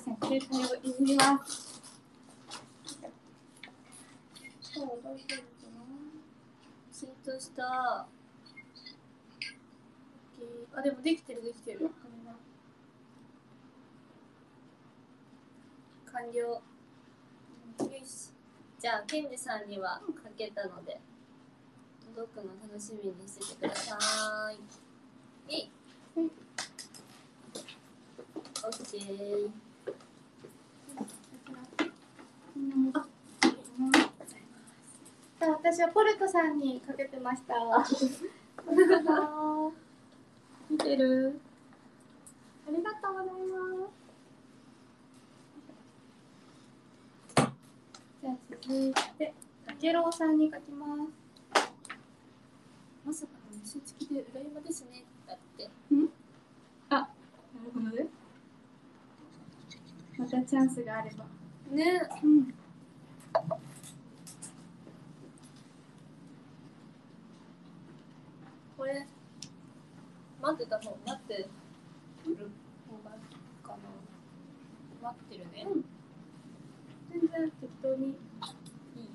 せん携帯をいじりますそうどうしようかなツイートした。あ、でもできてるできてる。完了。よし。じゃあ、ケンジさんにはかけたので、届くの楽しみにしててください。えい。オッケー。うんあじゃあ私はポルトさんにかけてました。見てる？ありがとうございます。じゃあ続いて、たけろうさんに書きます。まさかの虫付きで裏山ですね。だって。なるほどね。またチャンスがあれば。ね。うん。これ待ってた方待ってる方がいいかな待ってるね、うん全然適当に。いいよ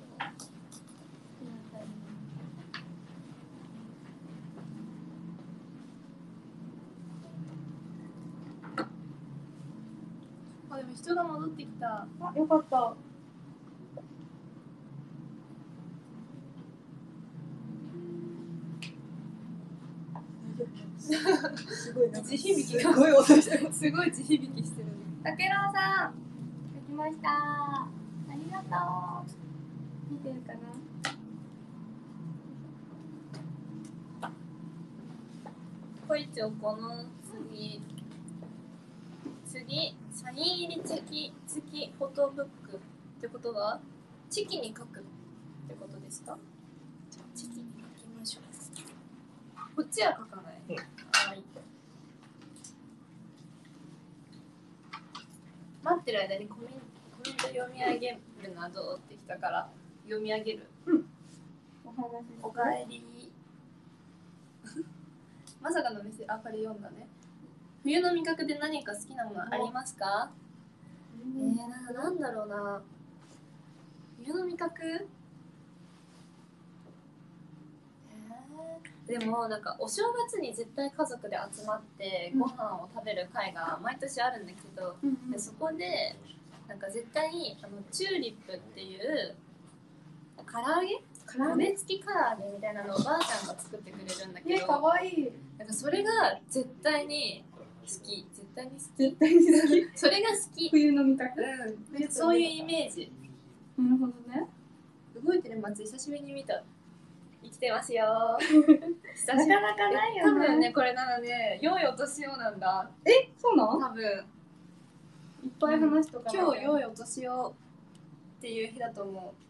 あでも人が戻ってきたあ、よかった。すごい地響きすごい音してます。すごい地響きしてるねたけろうさん、書きました。ありがとう。見てるかな？こいちょこの次次サイン入りチェキ付きフォトブックってことはチキに書くってことですか？じゃあチキに書きましょう。こっちは書かない、うん。はい。待ってる間にコメンコメント読み上げるなどってきたから読み上げる。お話しおかえり。まさかのメッセージ、あ、これ読んだね。冬の味覚で何か好きなものありますか？えー、ななんだろうな。冬の味覚？えーでもなんかお正月に絶対家族で集まってご飯を食べる会が毎年あるんだけど、うんうん。でそこでなんか絶対あのチューリップっていう唐揚げ？唐揚げ？骨付き唐揚げみたいなのをおばあちゃんが作ってくれるんだけえ、どかわいい。なんかそれが絶対に好き。絶対に好絶対に好き。き それが好き。冬の味覚。うん。そういうイメージ。なるほどね。動いてる松井久しぶりに見た。生きてますよ。なかなかないよね。多分ねこれなのね良いお年をなんだ。え、そうなの？多分。いっぱい話とか今日良いお年をっていう日だと思う。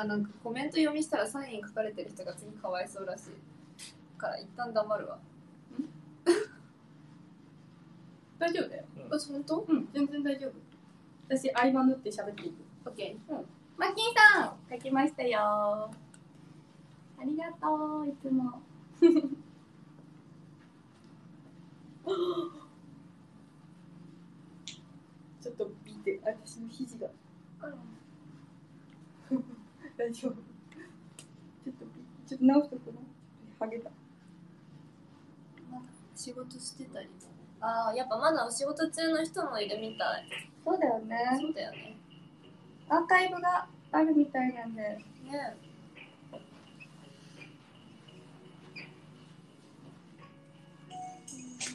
あなんかコメント読みしたらサイン書かれてる人が次かわいそうらしいから一旦黙るわ 大丈夫だよ。あ本当？うん、全然大丈夫。私、合間縫って喋っていく。オッケマッキンさん書きましたよありがとう、いつも。ちょっと見て、私の肘が。大丈夫。ちょっとび、ちょっと直しとくの？ハゲた。ー仕事してたりああやっぱまだお仕事中の人もいるみたいそうだよね。そうだよねアーカイブがあるみたいなんで。ね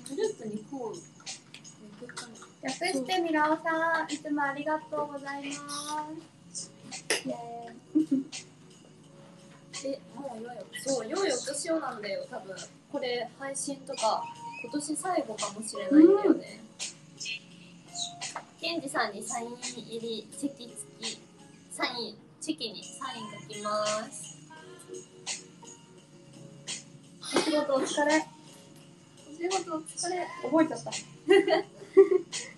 グループにこう略してみらおさん、いつもありがとうございます。イエーイ。えもうよいよそうよいお年をなんだよ多分これ配信とか今年最後かもしれないんだよね、ケンジさんにサイン入りチェキ付きサインチェキにサイン書きますお仕事お疲れ。お仕事お疲れ覚えちゃった。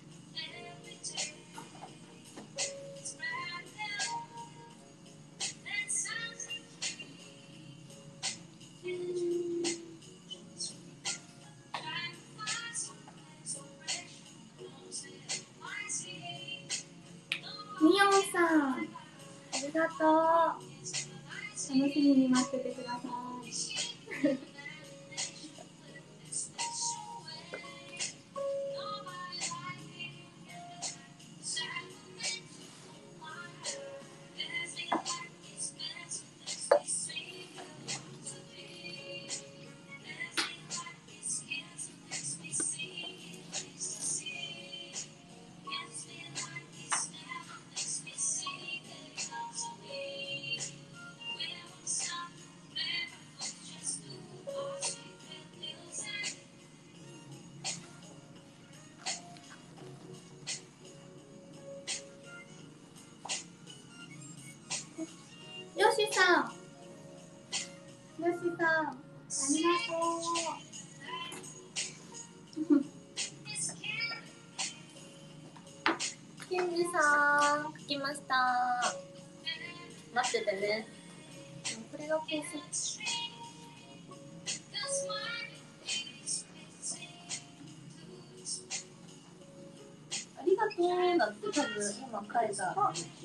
今書いた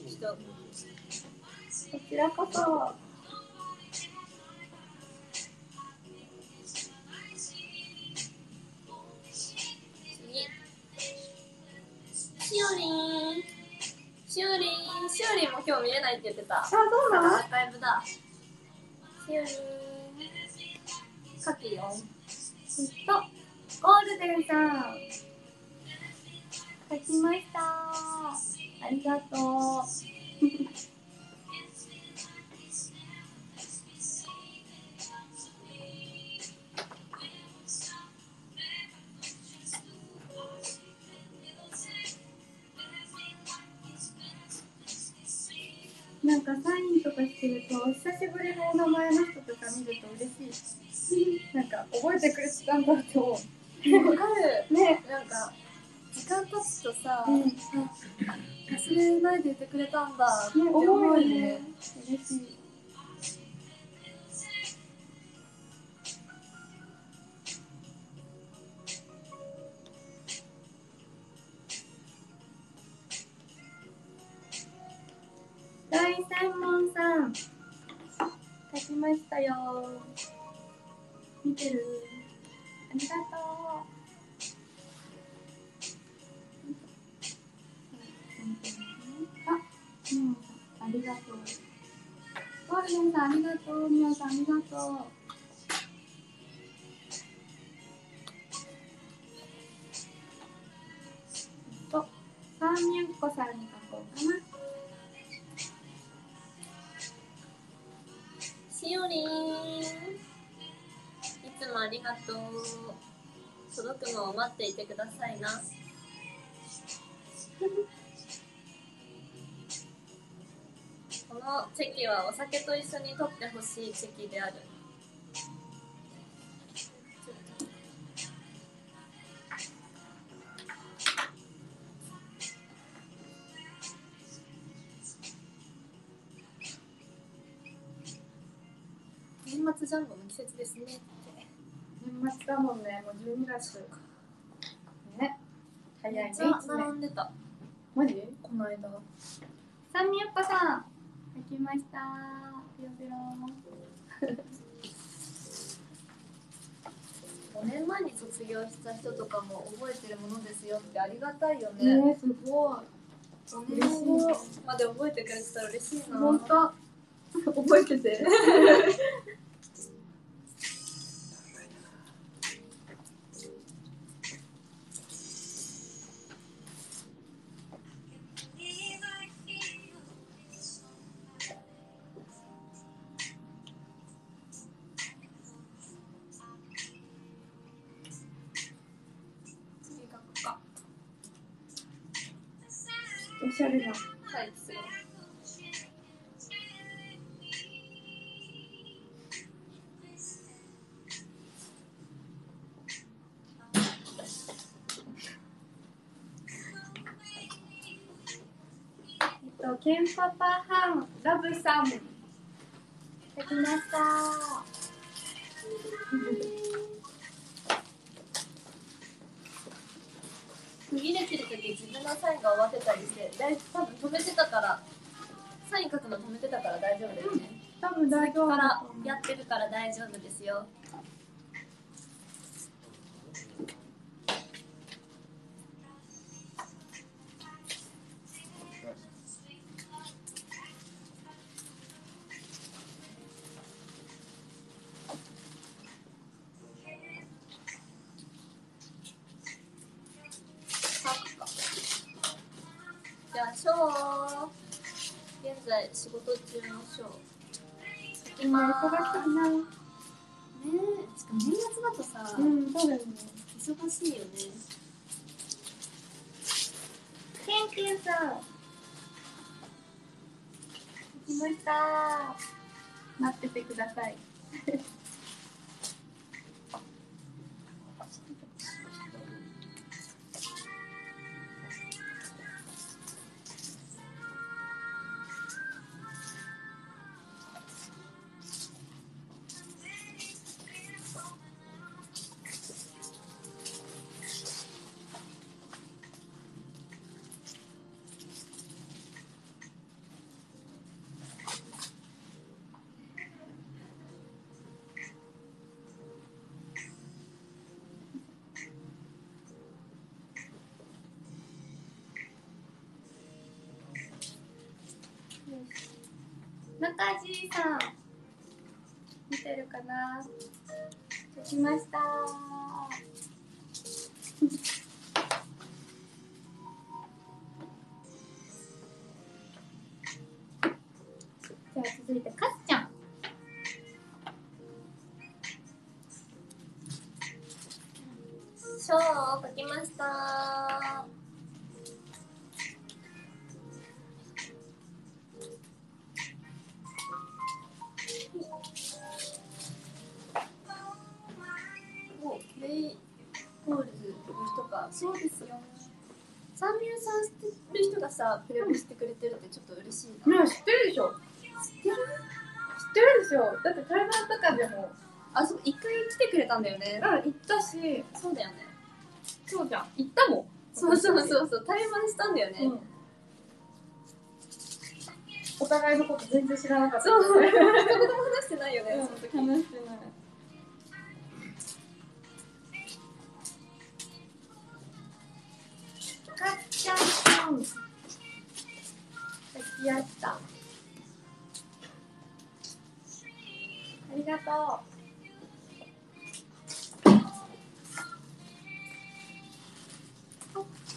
人。こちらこそ。しおりん。しおりん。しおりんも今日見れないって言ってた。ありがとう。でいてくれたんだってね、思思うようよねね。。嬉しい。大専門さん、書きましたよ。見てる？ありがとう。みおさん、ありがとう。と、サーミュッコさんに書こうかな。しおりん。いつもありがとう。届くのを待っていてくださいな。のチェキはお酒と一緒に取ってほしいチェキである。年末ジャンボの季節ですね。年末だもんね、もう12月。ね。早いね、めっち。並んでた。マジ？この間。サンミュッコさん、書きました。ピロピロ。5年前に卒業した人とかも覚えてるものですよってありがたいよね。ね、すごい。5年後まで覚えてくれてたら嬉しいな。本当。覚えてて。おしゃれな。はい、する。えっと、ケンパパハン、ラブさん。書きました。途切れてる時自分のサインが終わってたりして、だい多分止めてたから、サイに書くの止めてたから大丈夫だよね。多分大丈夫かだらやってるから大丈夫ですよ。仕事中のショー。書き今ま忙しなね。え、しかも年末だとさ、うんそうだよね。忙しいよね。ケンケンさん来ました待っててくださいイボールズの人か。そうですよ。サンミューさん知ってる人がさ、プレゼしてくれてるってちょっと嬉しいな。ね知ってるでしょ知ってる知ってるでしょだって台湾とかでもあ、そう、一回来てくれたんだよね。うん行ったしそうだよね。そうじゃん行ったもんそうそうそうそう、対マンしたんだよね。うんお互いのこと全然知らなかったそう、一言も話してないよね、うんその時。話してないん抱き合ったありがと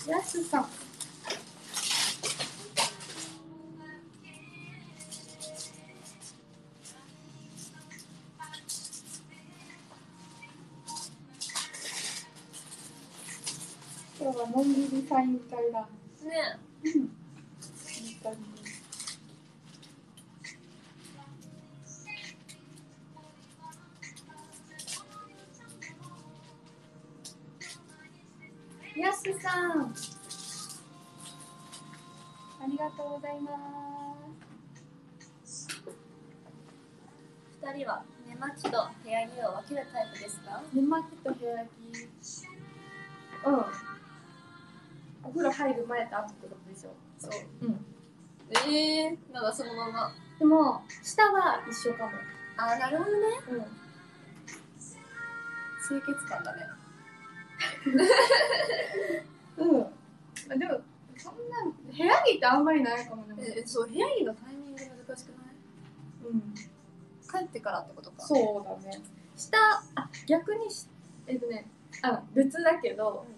う。やすさん今日はのんびりサイン会だ。ねうん。いい感じ。やすさん。ありがとうございます。二人は寝巻きと部屋着を分けるタイプですか？寝巻きと部屋着。うん。お風呂入る前と後ってことでしょ。そう。うん。ええー、なんかそのまま。でも、下は一緒かも。あー、なるほどね。うん。清潔感だね。うん。まあ、でも、そんな、部屋着ってあんまりないかもね。えー、そう、部屋着のタイミング難しくない？うん。帰ってからってことか？そうだね。下、あ、逆にし、えっとね、あ、別だけど、うん、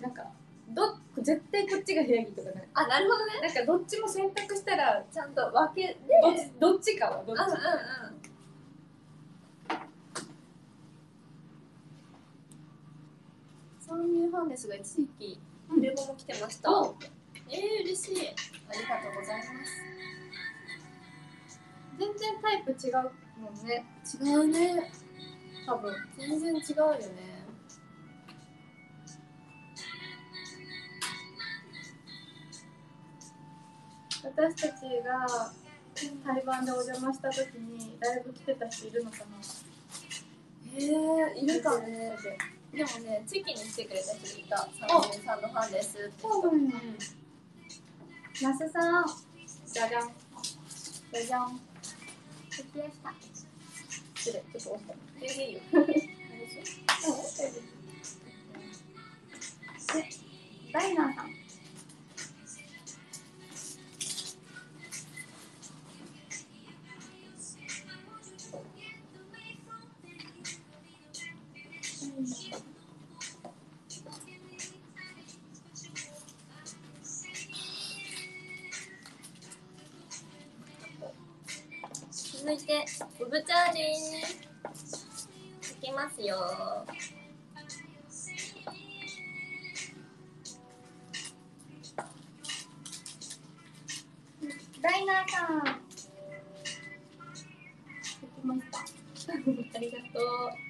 なんか、ど、絶対こっちが部屋着とかない。あ、なるほどね。なんかどっちも選択したら、ちゃんと分けて。どっちどっちかはどっちうんうんうん。そういうファンですが、一時期、うんレゴも来てました。おえー、嬉しい。ありがとうございます。全然タイプ違うもんね、違うね。多分。全然違うよね。私たちが台湾でお邪魔した時にライブ来てた人いるのかな？へえいるかね。でもね、チキに来てくれた人いた。サンデーさんのファンですって人。そうなんや那須さん、じゃじゃん。じゃじゃん。できました。失礼、ちょっと押した。いいよ。ダイナーさん。いて、ボブチャーリー。いきますよ。ダイナーさん。できました。ありがとう。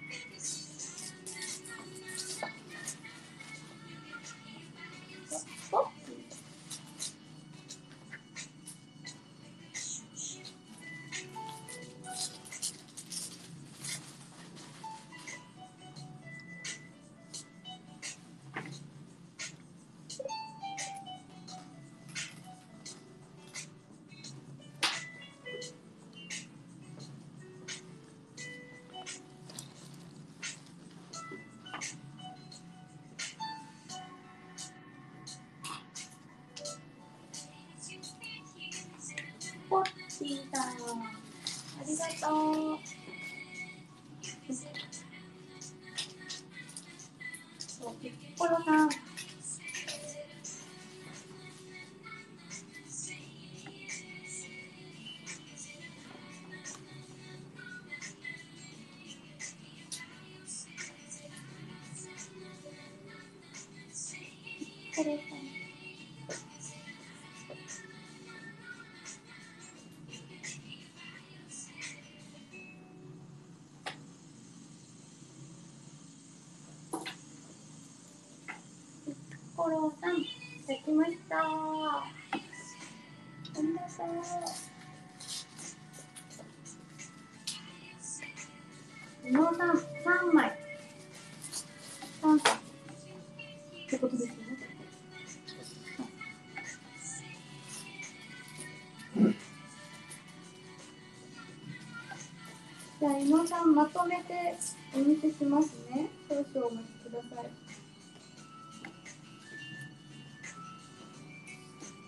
ポッティさん。ありがと。うコロさん、できました。ありがとう。伊野さん、三枚。三枚。ってことですよね。じゃあ、伊野さん、まとめてお見せしますね。少々お待ちください。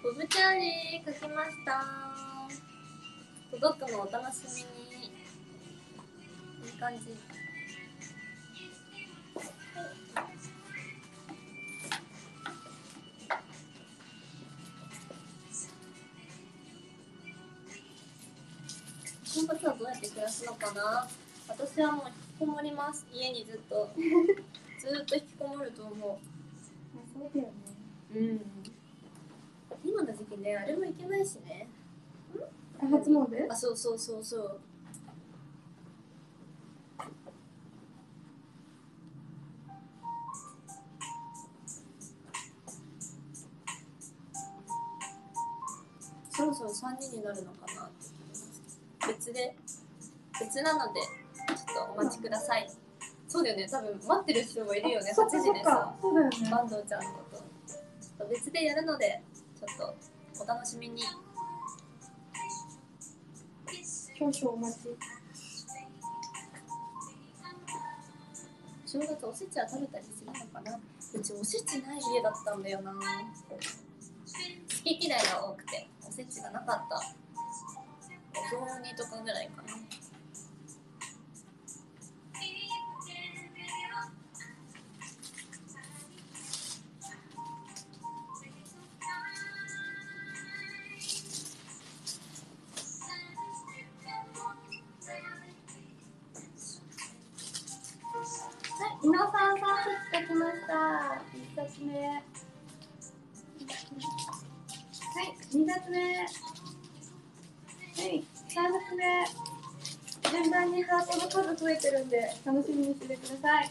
ボブチャーリー書きました。届くのお楽しみに。いい感じ。正月はどうやって暮らすのかな？私はもう引きこもります。家にずっと。ずっと引きこもると思あそうだよね。う。うん。今の時期ね、あれもいけないしね。あ、初詣？あ、そうそうそうそう。そろそろ3人になるのかなって別で別なのでちょっとお待ちください。そうだよね。多分待ってる人もいるよね。8そっか。時でさね。坂東ちゃんのこと。ちょっと別でやるのでちょっとお楽しみに。少々お待ち。正月おせちは食べたりするのかな？うちおせちない家だったんだよな。好き嫌いが多くておせちがなかった。お雑煮とかぐらいかなください。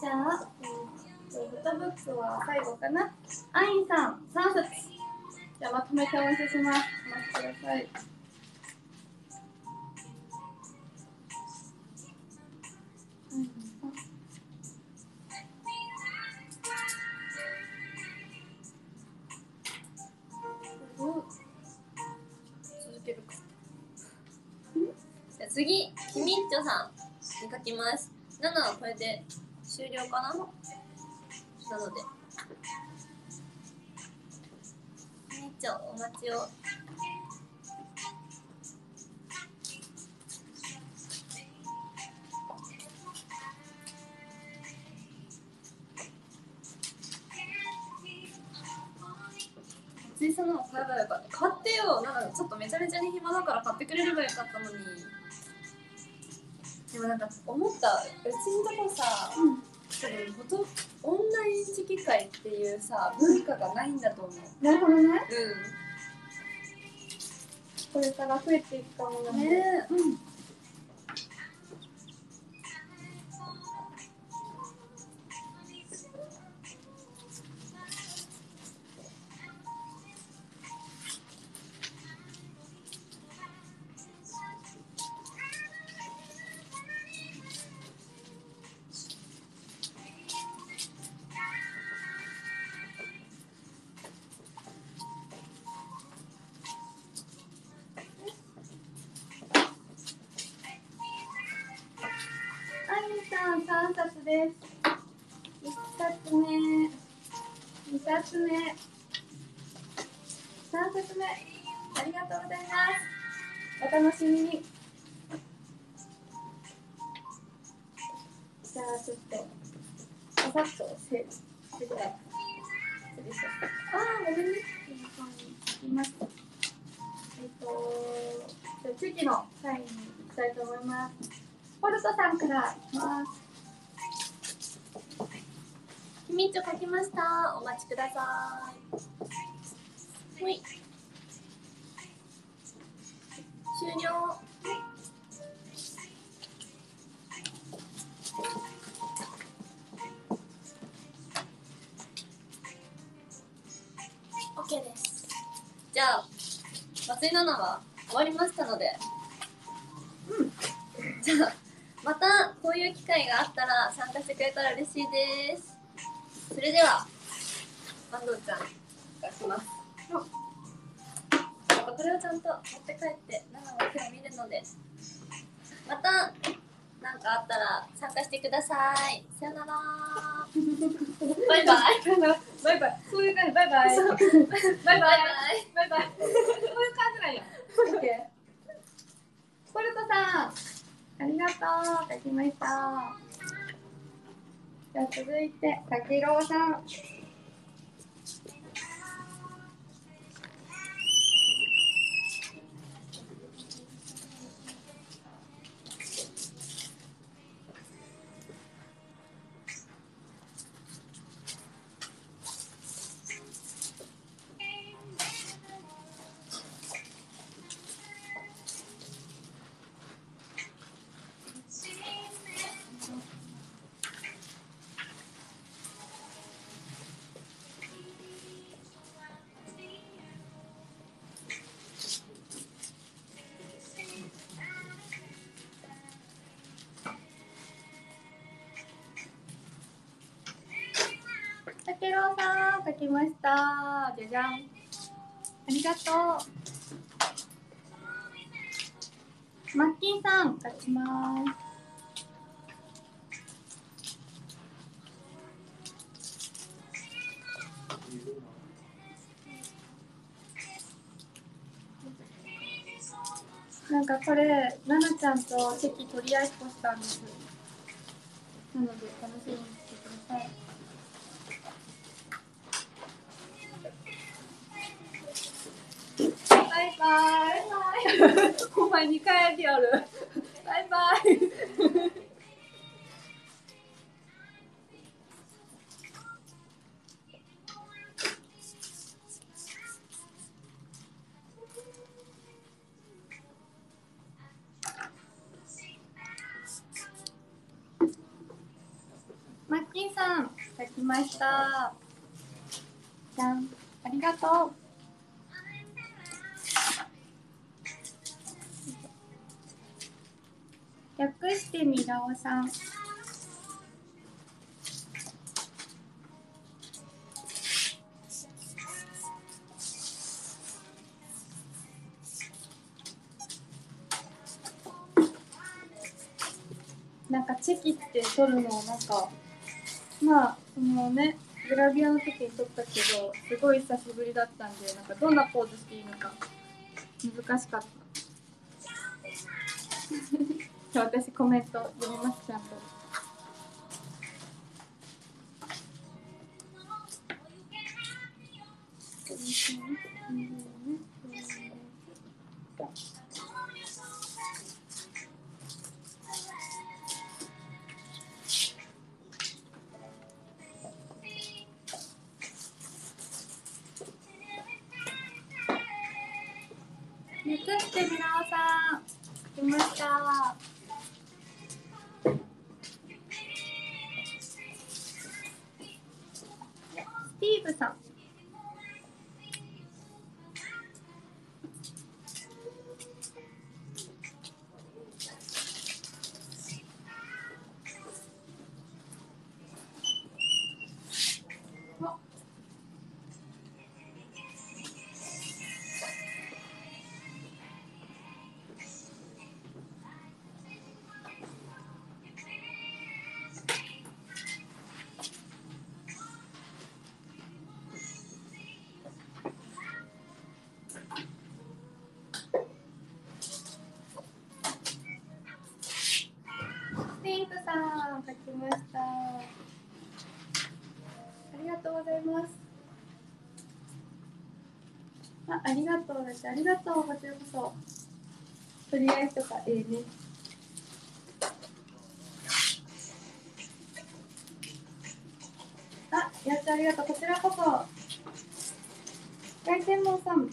じゃあ、えーと、フォトブックは最後かな。アインさん、三冊。じゃあ、まとめてお見せします。お待ちください。次きみっちょさんに書きます。7はこれで終了かな？なので。きみっちょお待ちを。松井さんの買えばよかった。買ってよ。なんかちょっとめちゃめちゃに暇だから買ってくれればよかったのに。でもなんか思ったうちのとこさ、うん。多分ことオンライン式会っていうさ文化がないんだと思う。なるほどね。うこれから増えていくかもね。えうん。ます。お楽しみに。じゃあ、ちょっと、ささっと整理してください。ああ、ごめんね。このに行きます。えっと、じゃあ次のサインに行きたいと思います。ポルトさんからいきます。きみっちょ書きましたお待ちくださいほい終了じゃあ松井奈々は終わりましたのでうんじゃあまたこういう機会があったら参加してくれたら嬉しいです。それでは、安藤ちゃんがします。これをちゃんと持って帰って、生の手を見るので、また何かあったら参加してください。さよなら。バイバイ。バイバイ。そういう感じ、バイバイ。バイバイ。バイバイ。バイバイ。そういう感じなんや。ポルトさん、ありがとう。書きました。じゃあ続いて、たけろうさん。じゃじゃん。ありがとう。マッキーさん、書きます。なんかこれ、ななちゃんと席取り合いっこしたんです。なので楽しみにしてください。バイバイ。ほんまに2回やる。バイバイ。マッキーさん、書きました。じゃん、ありがとう。てさん。なんかチェキって撮るのなんかまあそのねグラビアの時に撮ったけどすごい久しぶりだったんでなんかどんなポーズしていいのか難しかった。じゃあ私コメント読みますちゃんとめくって。みなおさん来ましたあありがとうだってありがとうこちらこそ。とりあえずとかええね。あやっちゃんありがとうこちらこそ。凱旋門さん。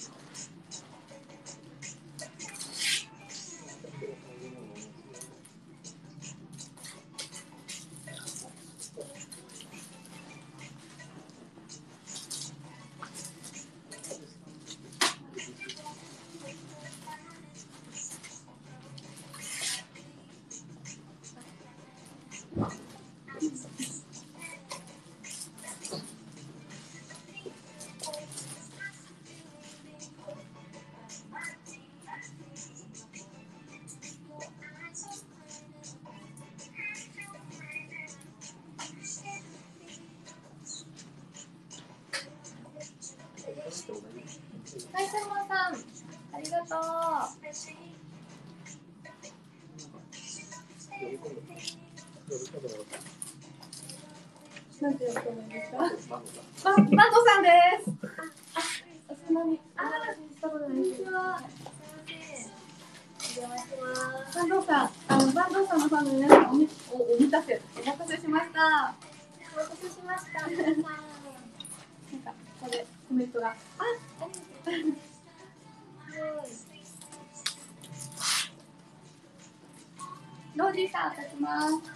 ロージーさん立ちます。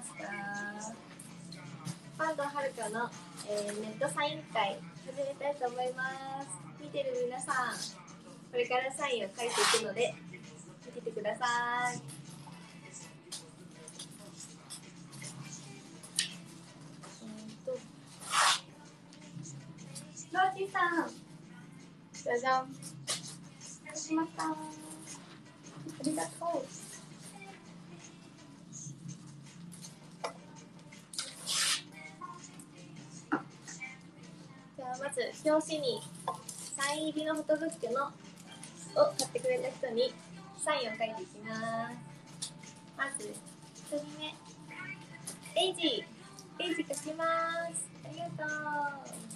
ますかパンダはるかの、えーネットサイン会始めたいと思います。見てる皆さんこれからサインを書いていくので見ててください。ロージーさんじゃじゃん立ちました。表紙にサイン入りのフォトブックのを買ってくれた人にサインを書いていきます。まず1人目。エイジ。エイジ書きます。ありがとう。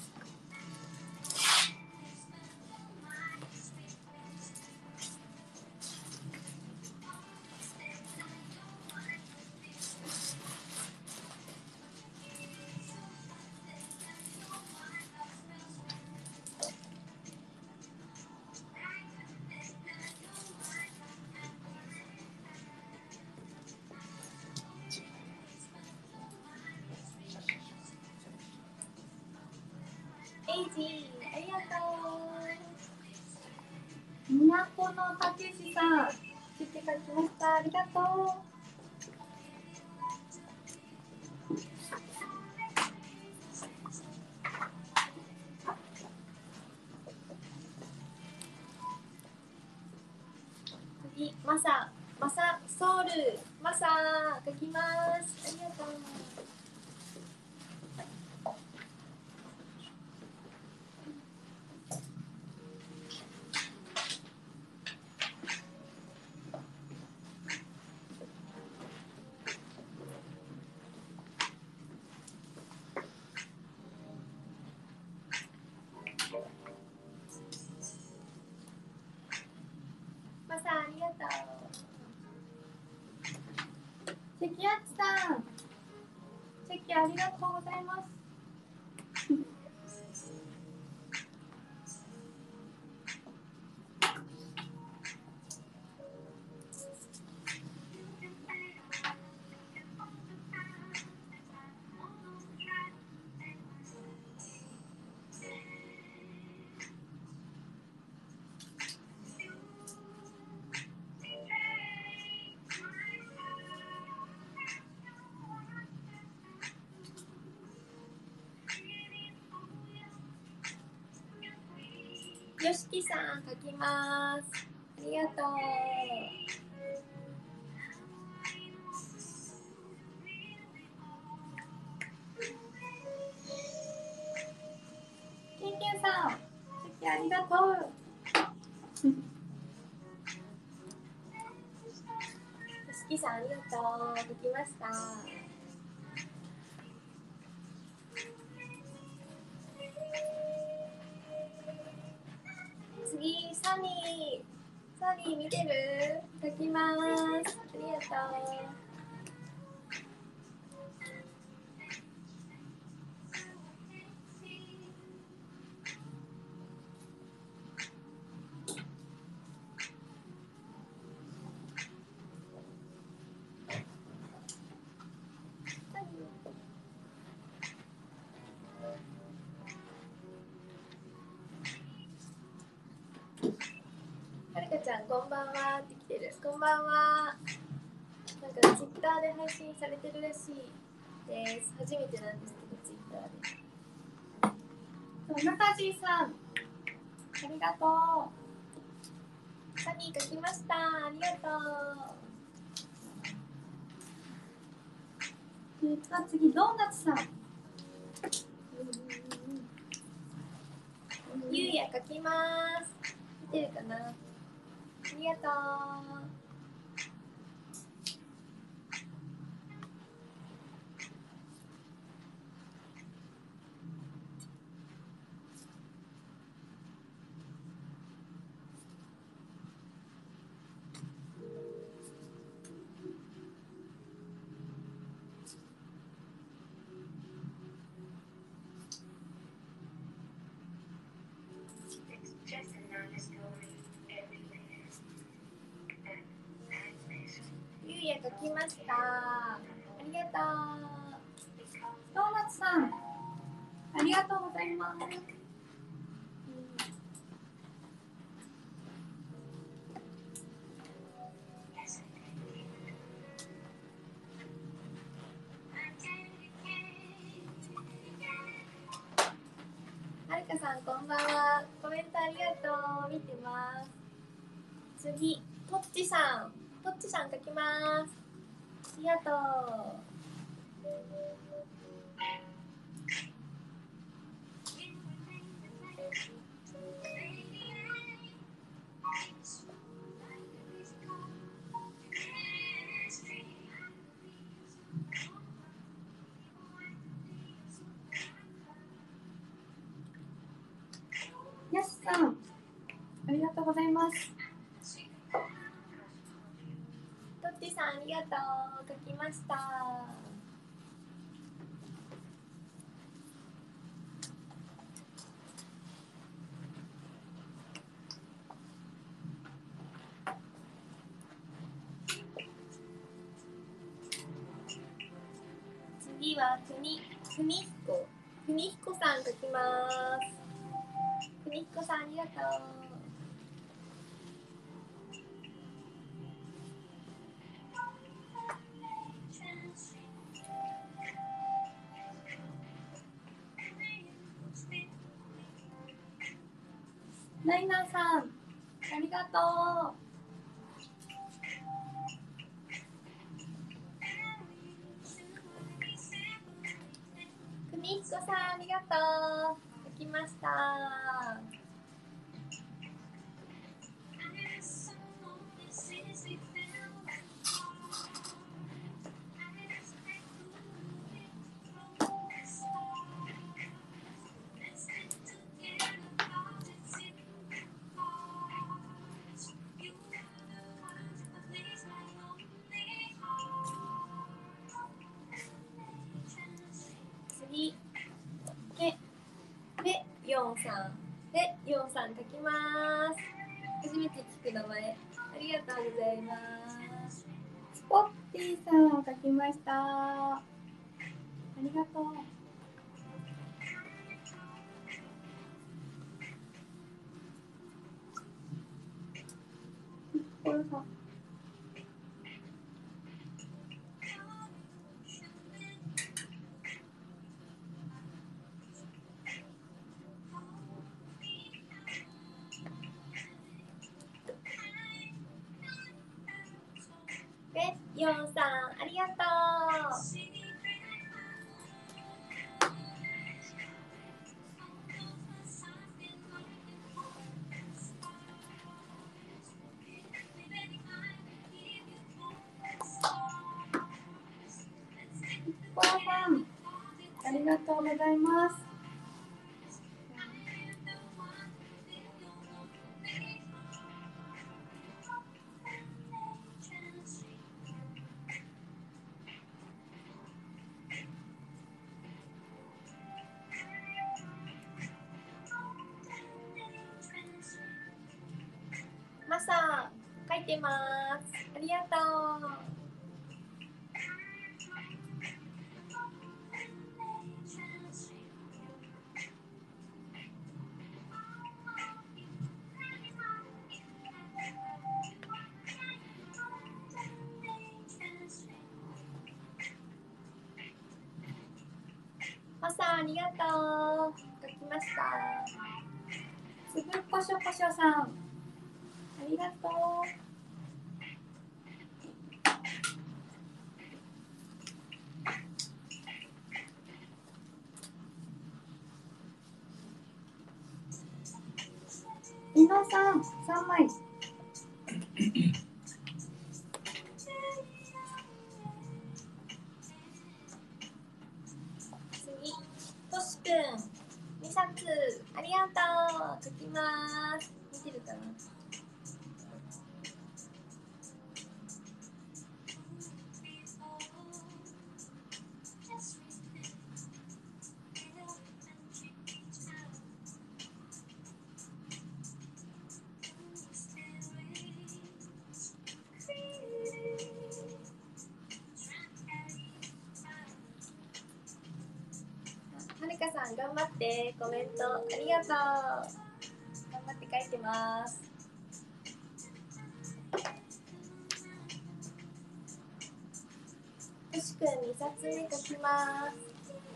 イジーありがと都のたけしさん、チェキ書きました。ありがとう。う関谷さん関ありがとうございます。きます。ありがとう。サニーサニー見てる？書きます。ちゃんこんばんはって来てる。こんばんは。なんかツイッターで配信されてるらしいです初めてなんですけどツイッターでナタジーさん、ありがとうサニー書きましたありがとうう。では。次、ドーナツさん。ゆうや書きます見てるかなりがとう。ゆうや書きましたありがとう。ドーナツさん、ありがとうございます。はるかさんこんばんは。コメントありがとう。見てます。次とっちさん。とっちさん書きます。ありがとうヤシさん、ありがとうございます。とっちさんありがとう書きました次は国国彦国彦さん書きます。国彦さんありがとう。ヨンさん。で、ヨンさん書きます。初めて聞く名前。ありがとうございます。スポッティさん、書きました。ありがとう。これさ。ヨンさん、ありがとう。ます。ありがとう。マサ、ありがとう。書きました。つぶこしょこしょさん、ありがとう。コメント、ありがとう。頑張って書いてます。としくん、2冊目書きます。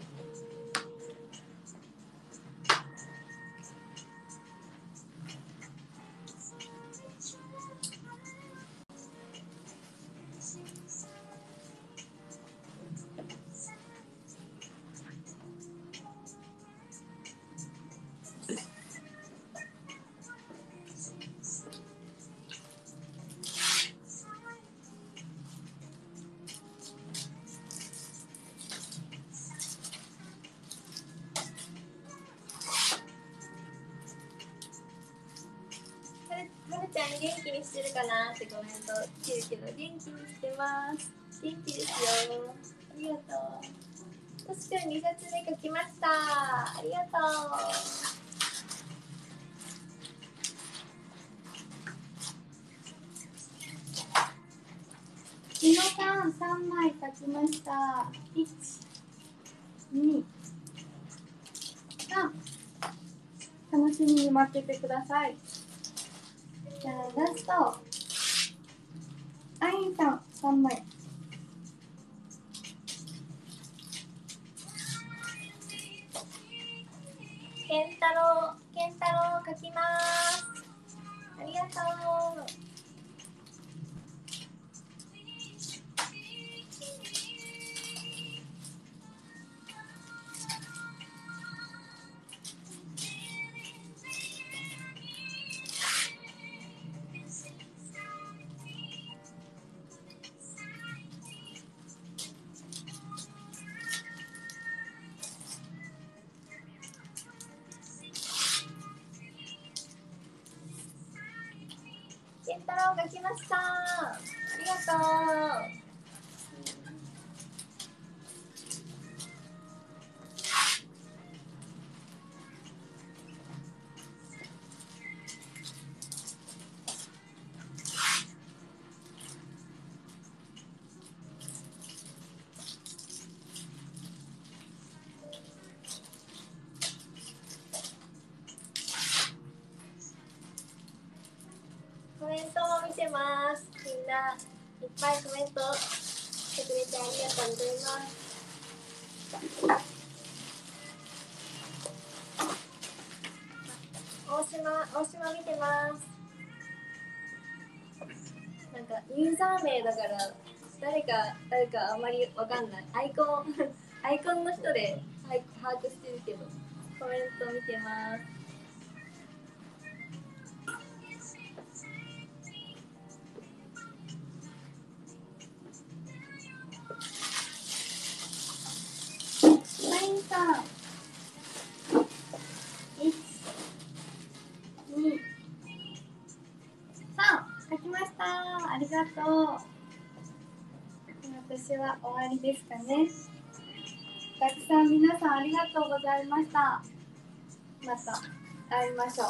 ん元気にしてるかなってコメント来てるけど元気にしてます元気ですよありがとうとしくん2冊目書きましたありがとう伊野さん、三枚書きました。一、二、楽しみに待っててください。ラスト。アインさん、3枚。太郎が来ました。ありがとう。ます。みんないっぱいコメントしてくれてありがとうございます。大島、大島見てます。なんかユーザー名だから誰か誰かあんまりわかんない。アイコンアイコンの人で把握してるけどコメント見てます。は終わりですかね。たくさん皆さんありがとうございました。また会いましょう。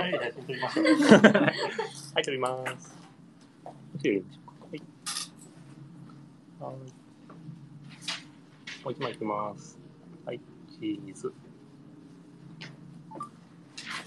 はい、写真撮ります。はい、撮ります。はい。はい。もう一枚いきます。はい、チーズ。